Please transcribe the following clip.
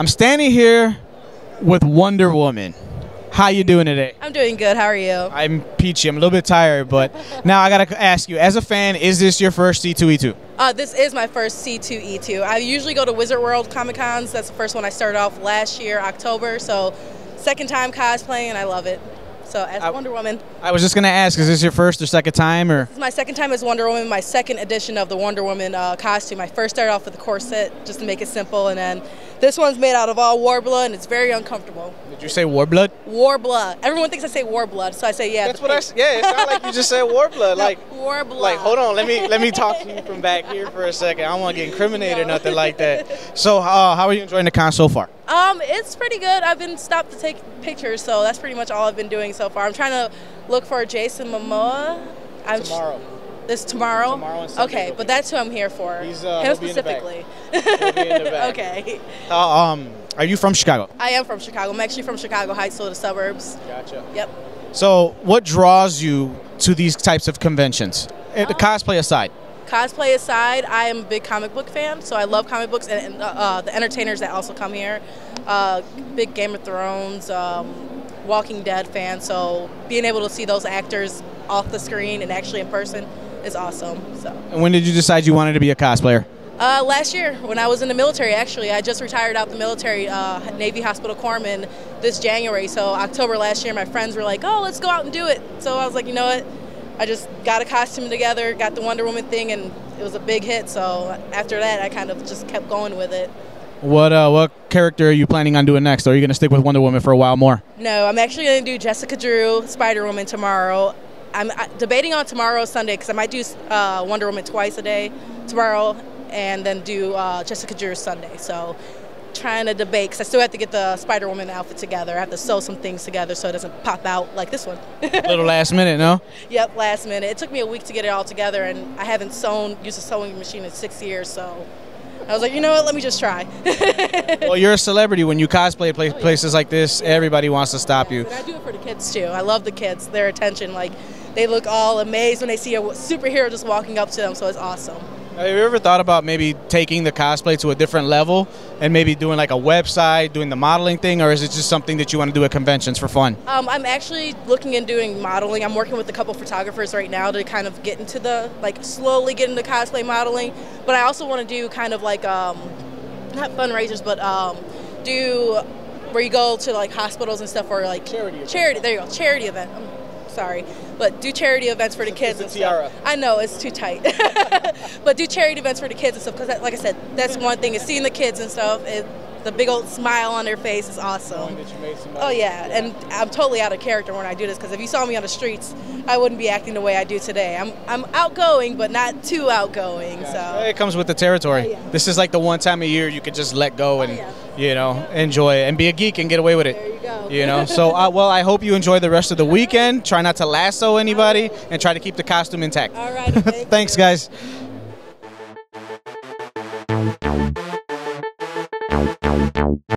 I'm standing here with Wonder Woman. How you doing today? I'm doing good. How are you? I'm peachy. I'm a little bit tired, but now I gotta ask you, as a fan, is this your first C2E2? Uh, this is my first C2E2. I usually go to Wizard World Comic Cons. That's the first one I started off last year, October. So, second time cosplaying, and I love it. So, as I- Wonder Woman, I was just gonna ask, is this your first or second time, or this is my second time as Wonder Woman, my second edition of the Wonder Woman uh, costume. I first started off with the corset just to make it simple, and then this one's made out of all Worbla, and it's very uncomfortable. did you say war blood? Warblood? Worbla. Everyone thinks I say Warblood, so I say yeah. That's what I. Yeah, it's not like you just said Warblood. Like, Worbla. like hold on. Let me let me talk to you from back here for a second. I don't want to get incriminated or nothing like that. So, uh, how are you enjoying the con so far? Um, it's pretty good. I've been stopped to take pictures, so that's pretty much all I've been doing so far. I'm trying to look for Jason Momoa. I'm This tomorrow. Tomorrow and Sunday Okay, but that's who I'm here for. He's, uh, Him he'll be in the back. specifically. He'll be in the back. okay. Uh, um, are you from Chicago? I am from Chicago. I'm actually from Chicago Heights, so the suburbs. Gotcha. Yep. So, what draws you to these types of conventions? Uh, The cosplay aside. Cosplay aside, I am a big comic book fan, so I love comic books and, and uh, uh, the entertainers that also come here. Uh, big Game of Thrones, um, Walking Dead fan, so being able to see those actors off the screen and actually in person is awesome. So. And when did you decide you wanted to be a cosplayer? Uh, last year, when I was in the military, actually, I just retired out the military, uh, Navy Hospital Corpsman, this January. So October last year, my friends were like, "Oh, let's go out and do it." So I was like, you know what? I just got a costume together, got the Wonder Woman thing, and it was a big hit. So after that, I kind of just kept going with it. What uh, what character are you planning on doing next? Or are you gonna stick with Wonder Woman for a while more? No, I'm actually going to do Jessica Drew, Spider Woman tomorrow. I'm debating on tomorrow, Sunday, because I might do uh, Wonder Woman twice a day tomorrow, and then do uh, Jessica Drew Sunday. So, trying to debate because I still have to get the Spider Woman outfit together. I have to sew some things together so it doesn't pop out like this one. little last minute, no? yep, last minute. It took me a week to get it all together, and I haven't sewn used a sewing machine in six years. So, I was like, you know what? Let me just try. Well, you're a celebrity. When you cosplay pla- places like this, everybody wants to stop you. And I do it for the kids too. I love the kids, their attention. Like they look all amazed when they see a superhero just walking up to them. So it's awesome. Have you ever thought about maybe taking the cosplay to a different level and maybe doing like a website, doing the modeling thing, or is it just something that you want to do at conventions for fun? Um, I'm actually looking into doing modeling. I'm working with a couple photographers right now to kind of get into the like slowly get into cosplay modeling. But I also want to do kind of like um, not fundraisers, but um, do where you go to like hospitals and stuff or like Charity events. Charity. There you go. Charity event. Sorry, but do charity events for the kids it's a and stuff. tiara. I know it's too tight, but do charity events for the kids and stuff. Because like I said, that's one thing is seeing the kids and stuff. It, the big old smile on their face is awesome. Oh yeah, and I'm totally out of character when I do this because if you saw me on the streets, I wouldn't be acting the way I do today. I'm I'm outgoing, but not too outgoing. So It comes with the territory. Oh, yeah. This is like the one time a year you could just let go and, yeah. you know, enjoy it and be a geek and get away with it. there you go. You know, so uh, well, I hope you enjoy the rest of the weekend. Try not to lasso anybody and try to keep the costume intact. All right. thank Thanks, you. guys.